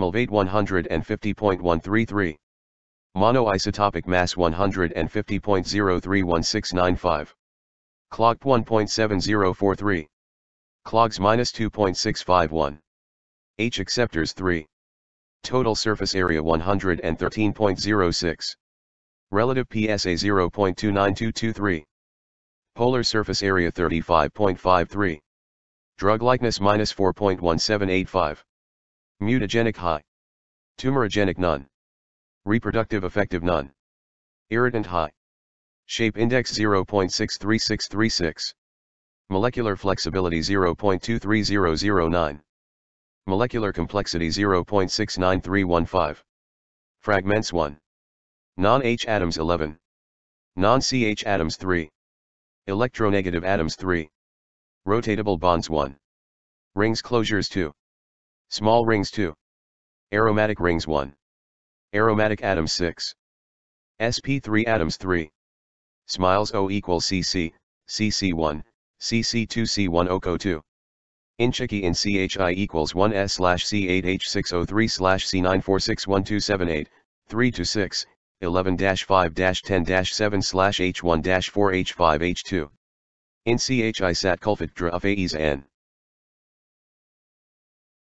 Mol weight 150.133. Monoisotopic mass 150.031695. Clog 1.7043. cLogS minus 2.651. H acceptors 3. Total surface area 113.06. Relative PSA 0.29223. Polar surface area 35.53. Drug likeness minus 4.1785. Mutagenic high. Tumorigenic none. Reproductive effective none. Irritant high. Shape index 0.63636. Molecular flexibility 0.23009. Molecular complexity 0.69315. Fragments 1. Non-H atoms 11. Non-CH atoms 3. Electronegative atoms 3. Rotatable bonds 1. Rings closures 2. Small rings 2. Aromatic rings 1. Aromatic atoms 6. sp3 atoms 3. Smiles O equals CC, CC1, CC2C1 OCO2. InChIKey in CHI equals 1S slash C8H603 slash C9461278, 3 to 6, 11 5 10 7 slash H1 4 H5 H2. InChI sat culfit dra of AEs N.